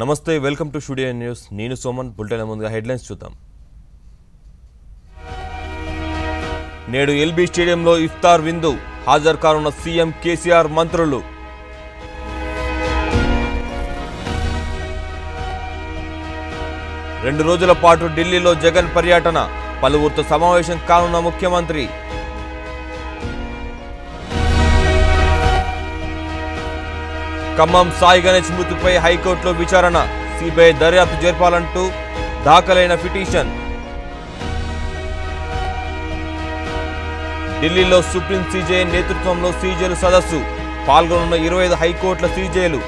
నమస్తే welcome to studio news. నేను Soman bulletin ముందుగా హెడ్లైన్స్ చూద్దాం. నేడు ఎల్బీ స్టేడియంలో ఇఫ్తార్ విందు. హాజరు కానున్న సీఎం కేసీఆర్ మంత్రులు. రెండు రోజుల పాటు ఢిల్లీలో జగన్ పర్యటన. పలువురితో సమావేశం కానున్న ముఖ్యమంత్రి. ఖమ్మం సాయి గణేష్ మృతిపై హైకోర్టులో విచారణ. సిబిఐ దర్యాప్తు జరపాలంటూ దాఖలైన పిటిషన్. ఢిల్లీలో సుప్రీం సీజే నేతృత్వంలో సీజేలు సదస్సు. పాల్గొనున్న ఇరవై ఐదు హైకోర్టుల సీజేలు.